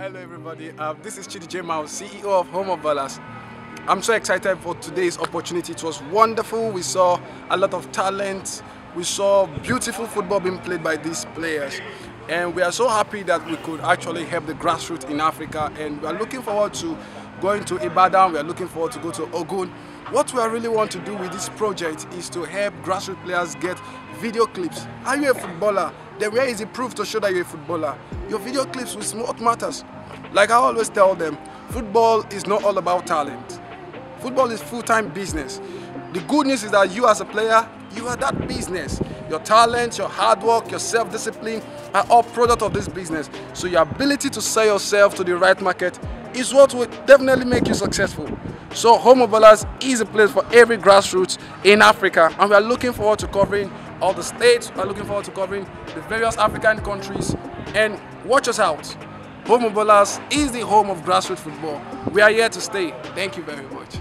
Hello, everybody. Um, this is Chidi J. Mao, CEO of Home of Ballers. I'm so excited for today's opportunity. It was wonderful. We saw a lot of talent. We saw beautiful football being played by these players. And we are so happy that we could actually help the grassroots in Africa. And we are looking forward to going to Ibadan. We are looking forward to go to Ogun. What we really want to do with this project is to help grassroots players get video clips. Are you a footballer? Then where is the proof to show that you're a footballer? Your video clips with what matters. Like I always tell them, football is not all about talent. Football is full-time business. The good news is that you as a player, you are that business. Your talent, your hard work, your self-discipline are all product of this business. So your ability to sell yourself to the right market is what will definitely make you successful. So Home of Ballers is a place for every grassroots in Africa and we are looking forward to covering all the states, are looking forward to covering the various African countries and watch us out. Home of Ballers is the home of grassroots football. We are here to stay. Thank you very much.